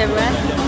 everyone.